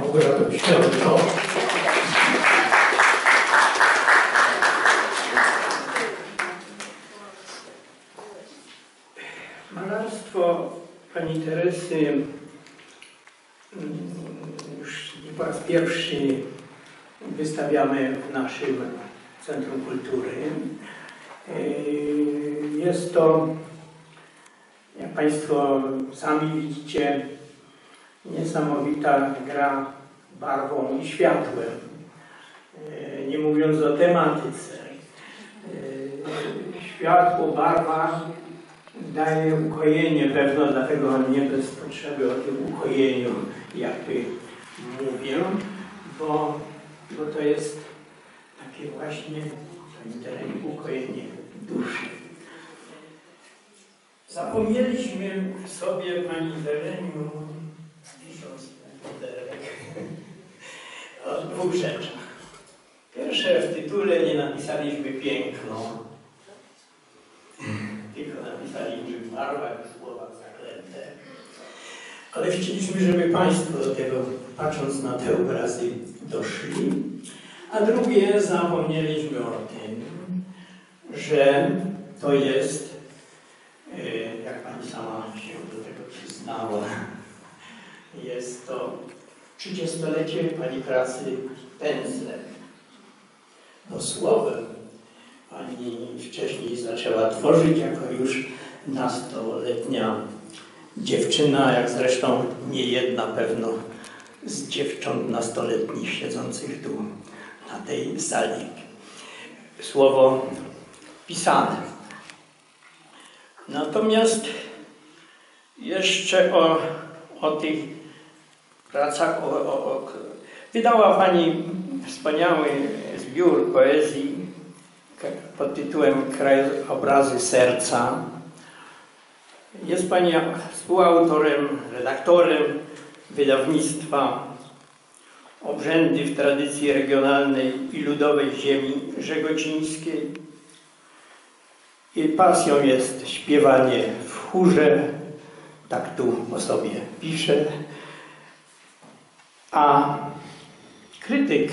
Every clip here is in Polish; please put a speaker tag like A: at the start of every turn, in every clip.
A: Małgorzato Świątko. Malarstwo pani Teresy mm, już po raz pierwszy wystawiamy w naszym Centrum Kultury. Yy, Jest to, jak Państwo sami widzicie, niesamowita gra barwą i światłem. Yy, Nie mówiąc o tematyce. Yy, Światło, barwa daje ukojenie pewno, dlatego nie bez potrzeby o tym ukojeniu jakby mówię, bo, bo to jest takie właśnie ukojenie duszy. Zapomnieliśmy sobie pani Tereniu pisząc ten pudelek o dwóch rzeczach. Pierwsze w tytule nie napisaliśmy piękno, tylko napisaliśmy w barwach i słowach zaklęte. Ale chcieliśmy, żeby Państwo do tego, patrząc na te obrazy, doszli. A drugie, zapomnieliśmy o tym, że to jest, e, jak Pani sama się do tego przyznała, jest to 30-lecie Pani pracy pędzlem, no słowem. Pani wcześniej zaczęła tworzyć jako już nastoletnia dziewczyna, jak zresztą nie jedna pewno z dziewcząt nastoletnich siedzących tu na tej sali. Słowo pisane. Natomiast jeszcze o, o tych pracach, o, o, o, wydała Pani wspaniały zbiór poezji pod tytułem Krajobrazy Serca. Jest Pani współautorem, redaktorem wydawnictwa Obrzędy w tradycji regionalnej i ludowej ziemi żegocińskiej. Jej pasją jest śpiewanie w chórze, tak tu o sobie pisze. A krytyk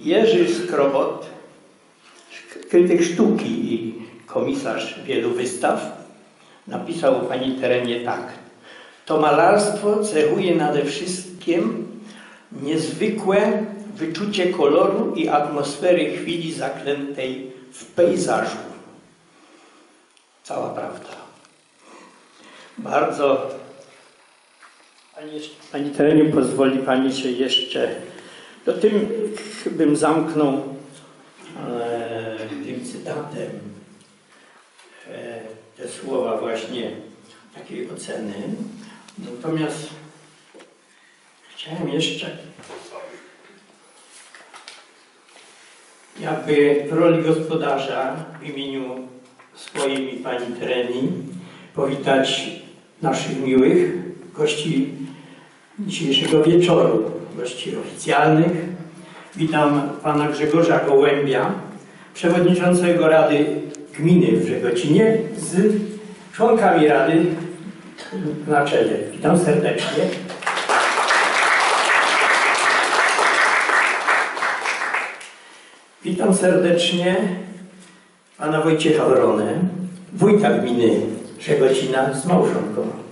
A: Jerzy Skrobot krytyk sztuki i komisarz wielu wystaw, napisał o pani Terenie tak. To malarstwo cechuje nade wszystkim niezwykłe wyczucie koloru i atmosfery chwili zaklętej w pejzażu. Cała prawda. Bardzo. Pani, pani Terenie, pozwoli Pani się jeszcze. To tym bym zamknął e, tym cytatem e, te słowa właśnie takiej oceny. Natomiast chciałem jeszcze jakby w roli gospodarza w imieniu swoim i pani Tereni powitać naszych miłych gości dzisiejszego wieczoru, gości oficjalnych. Witam pana Grzegorza Gołębia, przewodniczącego Rady Gminy w Żegocinie z członkami Rady na czele. Witam serdecznie. Witam serdecznie pana Wojciecha Wronę, wójta gminy Żegocina z małżonką.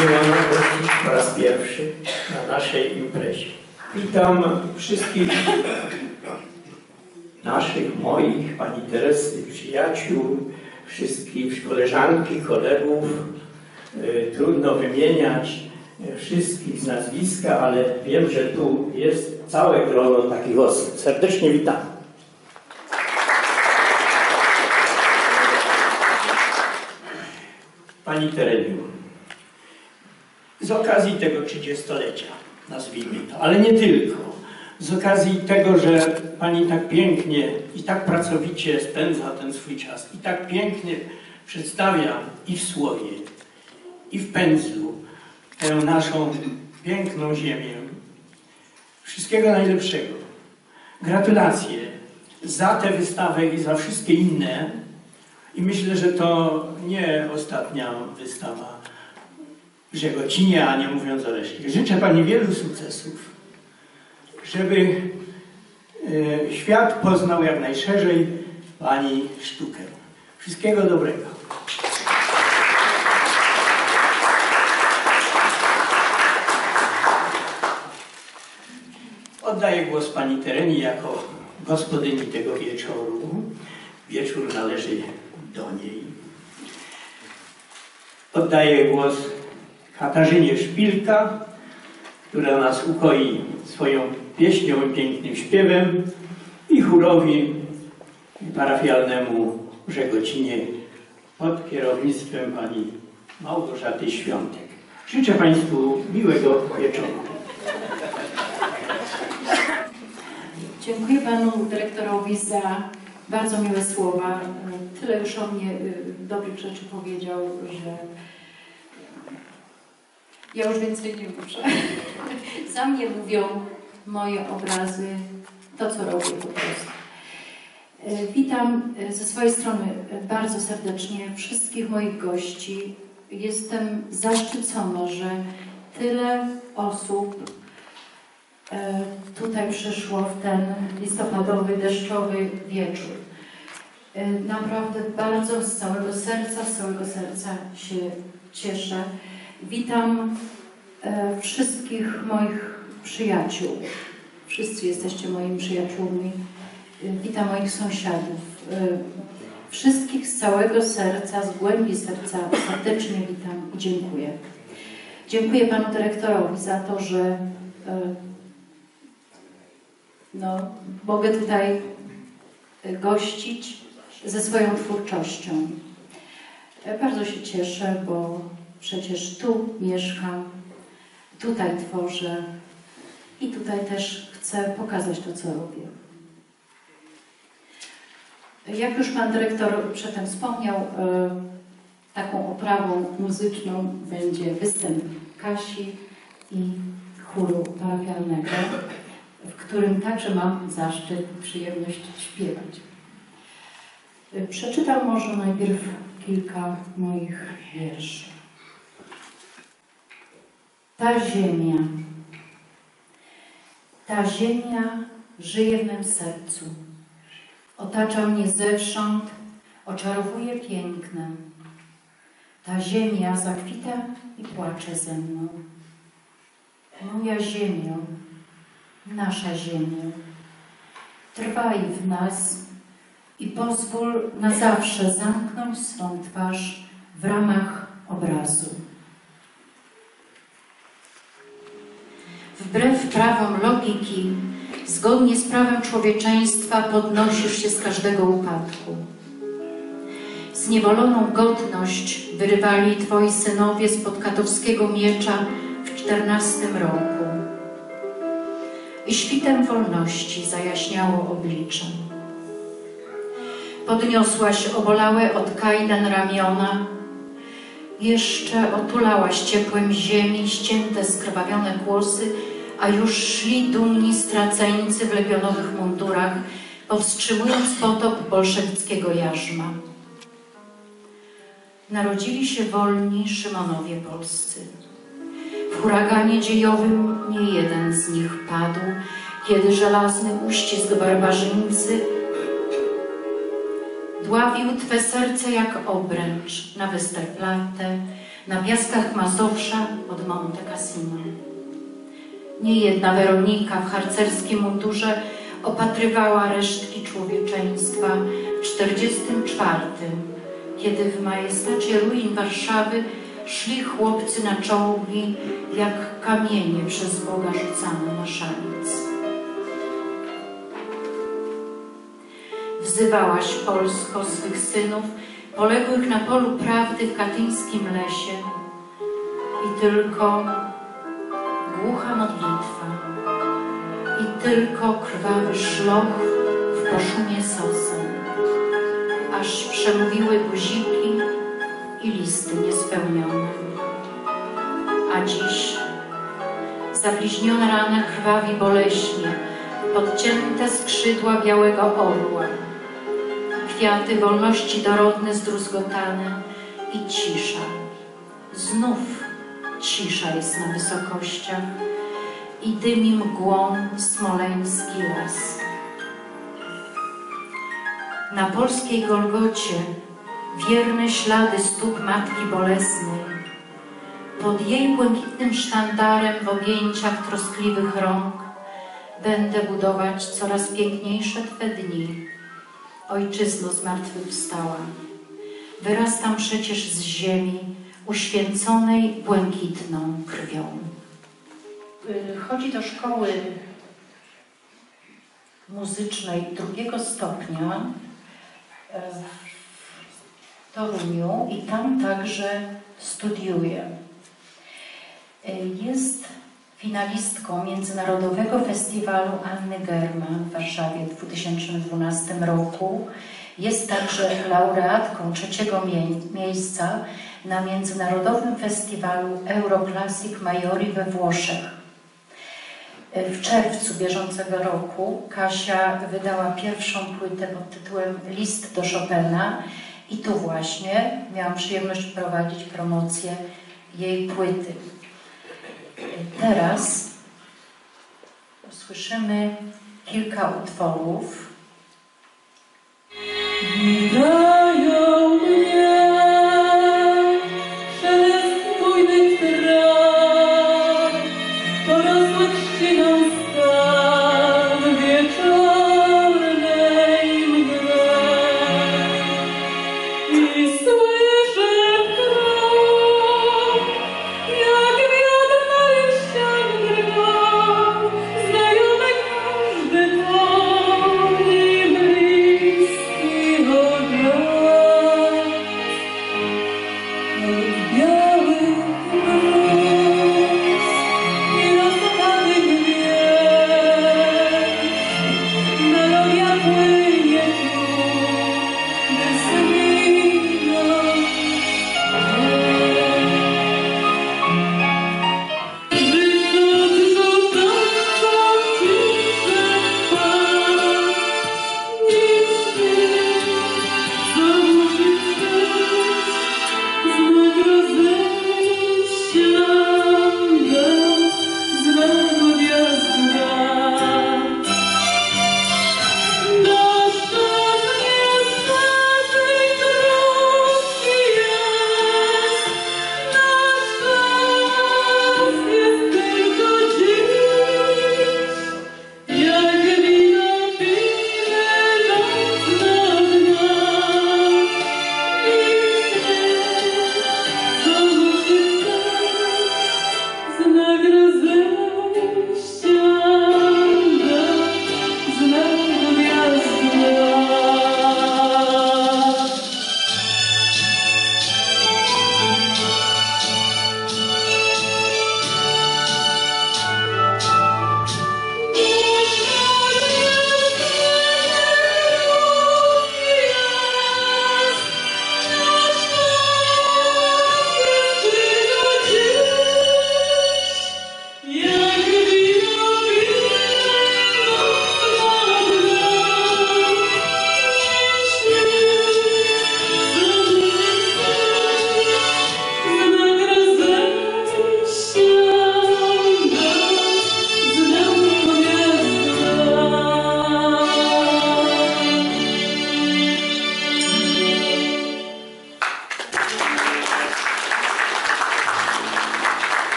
A: Miło nam gościć po raz pierwszy na naszej imprezie. Witam wszystkich naszych, moich, pani Teresy, przyjaciół, wszystkich koleżanki, kolegów. Y, Trudno wymieniać y, wszystkich z nazwiska, ale wiem, że tu jest całe grono takich osób. Serdecznie witam. Pani Tereniu, z okazji tego 30-lecia, nazwijmy to, ale nie tylko, z okazji tego, że Pani tak pięknie i tak pracowicie spędza ten swój czas i tak pięknie przedstawia i w słowie, i w pędzlu tę naszą piękną ziemię. Wszystkiego najlepszego. Gratulacje za tę wystawę i za wszystkie inne. I myślę, że to nie ostatnia wystawa w Żegocinie, a nie mówiąc o reszcie. Życzę Pani wielu sukcesów, żeby e, świat poznał jak najszerzej Pani sztukę. Wszystkiego dobrego. Oddaję głos Pani Tereni jako gospodyni tego wieczoru. Wieczór należy do niej. Oddaję głos Katarzynie Szpilka, która nas ukoi swoją pieśnią i pięknym śpiewem i chórowi parafialnemu w Żegocinie pod kierownictwem pani Małgorzaty Świątek. Życzę Państwu miłego wieczoru.
B: Dziękuję panu dyrektorowi za bardzo miłe słowa. Tyle już o mnie y, dobrych rzeczy powiedział, że ja już więcej nie muszę. Za mnie mówią moje obrazy, to co robię po prostu. Y, Witam y, ze swojej strony bardzo serdecznie wszystkich moich gości. Jestem zaszczycona, że tyle osób e, tutaj przyszło w ten listopadowy, deszczowy wieczór. E, Naprawdę bardzo z całego serca, z całego serca się cieszę. Witam e, wszystkich moich przyjaciół. Wszyscy jesteście moimi przyjaciółmi. E, Witam moich sąsiadów. E, Wszystkich z całego serca, z głębi serca serdecznie witam i dziękuję. Dziękuję panu dyrektorowi za to, że e, no, mogę tutaj gościć ze swoją twórczością. E, Bardzo się cieszę, bo przecież tu mieszkam, tutaj tworzę i tutaj też chcę pokazać to, co robię. Jak już Pan Dyrektor przedtem wspomniał, e, taką oprawą muzyczną będzie występ Kasi i chóru parafialnego, w którym także mam zaszczyt i przyjemność śpiewać. Przeczytam może najpierw kilka moich wierszy. Ta ziemia, ta ziemia żyje w mym sercu. Otacza mnie zewsząd, oczarowuje pięknem. Ta ziemia zakwita i płacze ze mną. Moja ziemio, nasza ziemia, trwaj w nas i pozwól na zawsze zamknąć swą twarz w ramach obrazu. Wbrew prawom logiki, zgodnie z prawem człowieczeństwa podnosisz się z każdego upadku. Zniewoloną godność wyrywali twoi synowie spod katowskiego miecza w czternastym roku. I świtem wolności zajaśniało oblicze. Podniosłaś obolałe od kajdan ramiona, jeszcze otulałaś ciepłem ziemi ścięte, skrwawione kłosy, a już szli dumni straceńcy w legionowych mundurach, powstrzymując potop bolszewickiego jarzma. Narodzili się wolni Szymonowie polscy. W huraganie dziejowym nie jeden z nich padł, kiedy żelazny uścisk barbarzyńcy dławił Twe serce jak obręcz na Westerplatte, na piaskach Mazowsza pod Monte Cassino. Niejedna Weronika w harcerskim mundurze opatrywała resztki człowieczeństwa w 44, kiedy w majestacie ruin Warszawy szli chłopcy na czołgi jak kamienie przez Boga rzucane na szaniec. Wzywałaś Polsko swych synów, poległych na polu prawdy w katyńskim lesie i tylko głucha modlitwa i tylko krwawy szloch w koszumie sosen, aż przemówiły guziki i listy niespełnione. A dziś zabliźniona rana krwawi boleśnie, podcięte skrzydła białego orła. Kwiaty wolności dorodne zdruzgotane i cisza. Znów cisza jest na wysokościach i dymi mgłą smoleński las. Na polskiej Golgocie wierne ślady stóp Matki Bolesnej. Pod jej błękitnym sztandarem w objęciach troskliwych rąk będę budować coraz piękniejsze Twe dni. Ojczyzno zmartwychwstała. Wyrastam przecież z ziemi uświęconej błękitną krwią. Y, chodzi do szkoły muzycznej drugiego stopnia e, w Toruniu i tam także studiuje. E, jest finalistką Międzynarodowego Festiwalu Anny German w Warszawie w 2012 roku. Jest także laureatką trzeciego miejsca na Międzynarodowym Festiwalu Euroclassic Majori we Włoszech. W czerwcu bieżącego roku Kasia wydała pierwszą płytę pod tytułem List do Chopina i tu właśnie miałam przyjemność prowadzić promocję jej płyty. Teraz usłyszymy kilka utworów.
C: Witają mnie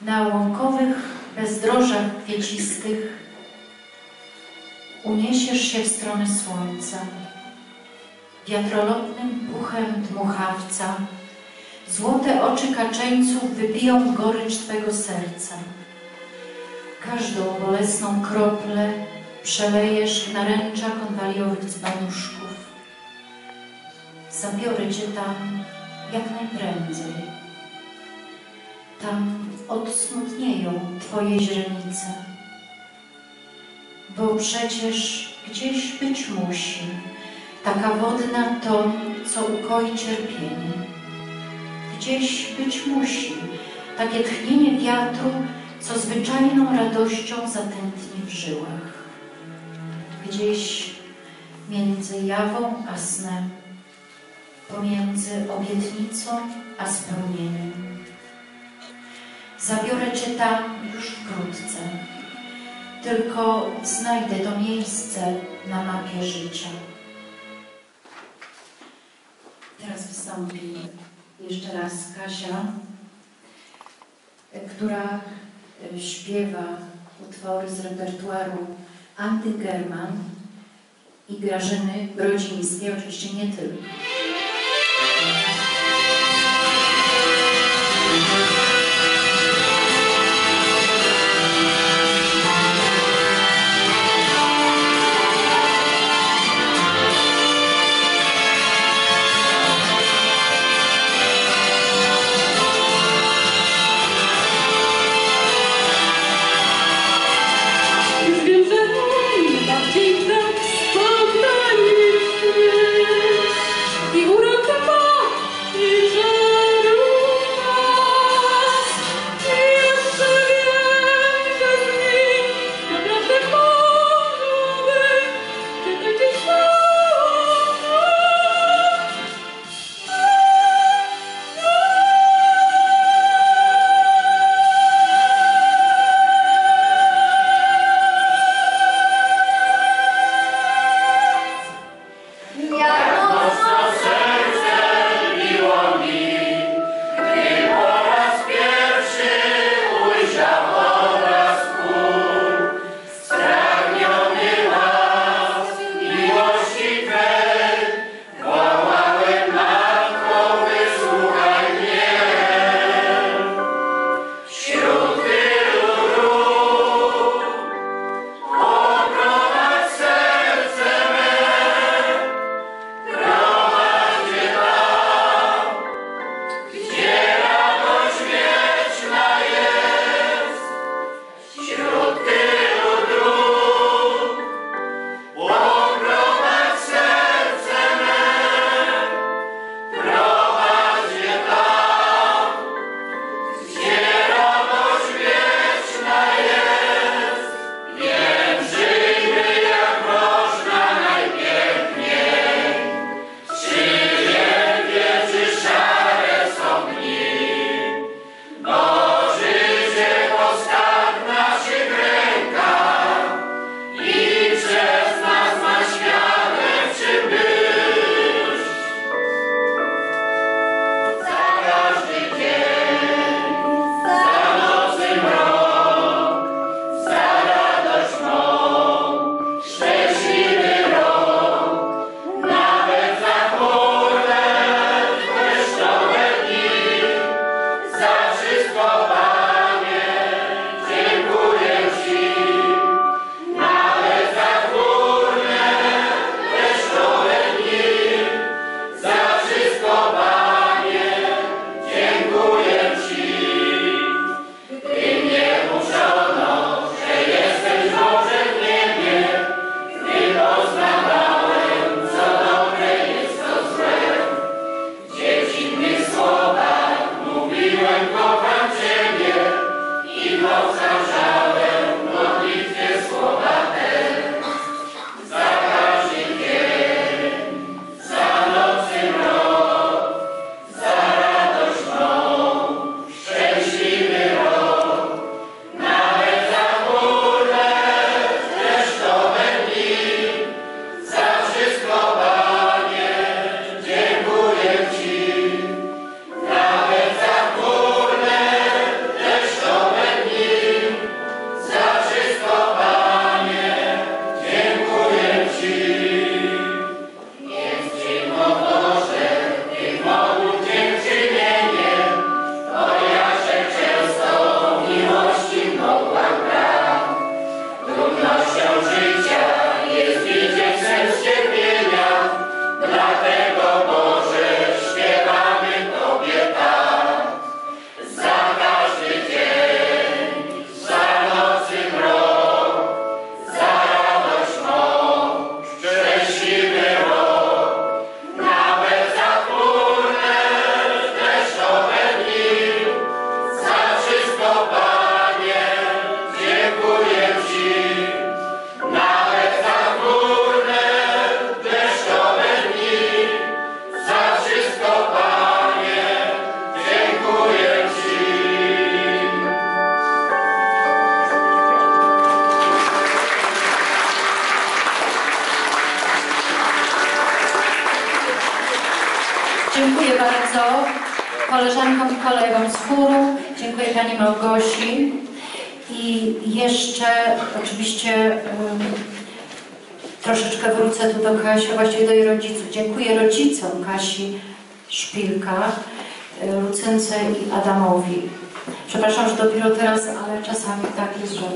C: Na
B: łąkowych bezdrożach kwiecistych uniesiesz się w stronę słońca. Wiatrolotnym puchem dmuchawca złote oczy kaczeńców wybiją gorycz Twego serca. Każdą bolesną kroplę przelejesz w naręcza konwaliowych dzbanuszków. zabiorę Cię tam jak najprędzej. Tam odsmutnieją Twoje źrenice, bo przecież gdzieś być musi taka wodna toń, co ukoi cierpienie. Gdzieś być musi takie tchnienie wiatru, co zwyczajną radością zatętni w żyłach. Gdzieś między jawą a snem, pomiędzy obietnicą a spełnieniem. Zabiorę Cię tam już wkrótce, tylko znajdę to miejsce na mapie życia. Teraz wystąpi jeszcze raz Kasia, która śpiewa utwory z repertuaru Anty German i Grażyny Brodzińskiej, oczywiście nie tylko. Troszeczkę wrócę tu do Kasi, właściwie do jej rodziców. Dziękuję rodzicom Kasi Szpilka, e, Lucynce i Adamowi. Przepraszam, że dopiero teraz, ale czasami tak jest, że e,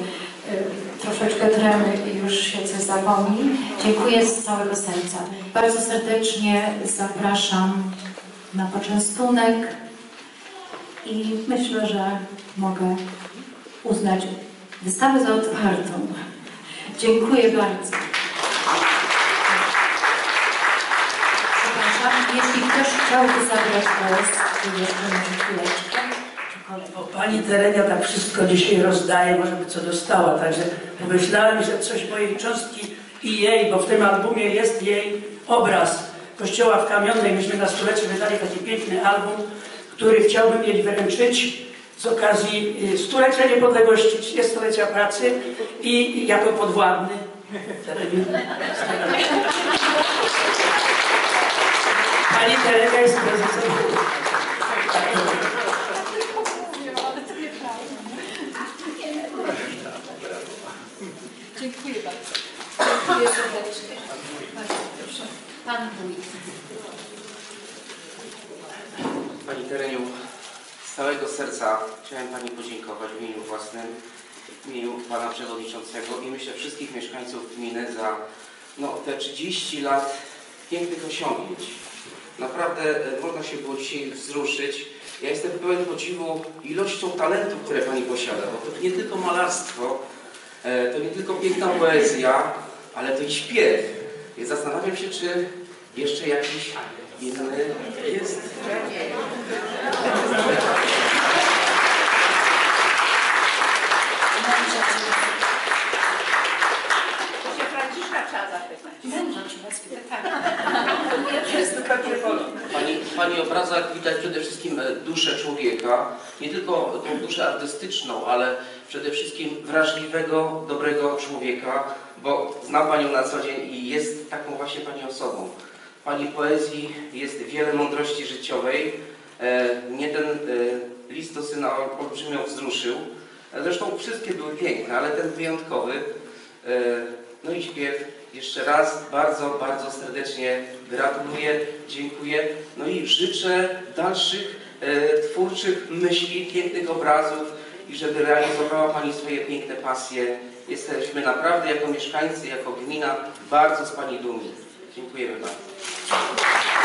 B: troszeczkę tremy i już się coś zapomni. Dziękuję z całego serca. Bardzo serdecznie zapraszam na poczęstunek i myślę, że mogę uznać wystawę za otwartą. Dziękuję bardzo. Chciałby zabrać głos, jeszcze może chwileczkę.
D: Bo pani Terenia tak wszystko dzisiaj rozdaje, może by co dostała, także pomyślałem, że coś mojej cząstki i jej, bo w tym albumie jest jej obraz Kościoła w Kamionnej. Myśmy na stulecie wydali taki piękny album, który chciałbym jej wręczyć z okazji y, stulecia niepodległości, 30-lecia pracy i jako podwładny Tereni. Pani Terenia jest prezesem.
B: Dziękuję bardzo. Dziękuję serdecznie. Bardzo proszę. Pan wójt.
E: Pani Tereniu, z całego serca chciałem Pani podziękować w imieniu własnym, w imieniu Pana Przewodniczącego i myślę wszystkich mieszkańców gminy za no, te 30 lat pięknych osiągnięć. Naprawdę e, można się było dzisiaj wzruszyć. Ja jestem pełen podziwu ilością talentów, które Pani posiada, bo to nie tylko malarstwo, e, to nie tylko piękna poezja, ale to i śpiew. I zastanawiam się, czy jeszcze jakiś inny jest.
F: Pewnie wolno.
E: Pani, pani obrazach widać przede wszystkim e, duszę człowieka, nie tylko tą duszę artystyczną, ale przede wszystkim wrażliwego, dobrego człowieka, bo znam Panią na co dzień i jest taką właśnie Pani osobą. W Pani poezji jest wiele mądrości życiowej. E, Mnie ten e, list do syna olbrzymio wzruszył. Zresztą wszystkie były piękne, ale ten wyjątkowy. No i śpiew. Jeszcze raz bardzo, bardzo serdecznie gratuluję, dziękuję. No i życzę dalszych e, twórczych myśli, pięknych obrazów i żeby realizowała Pani swoje piękne pasje. Jesteśmy naprawdę jako mieszkańcy, jako gmina bardzo z Pani dumni. Dziękujemy bardzo.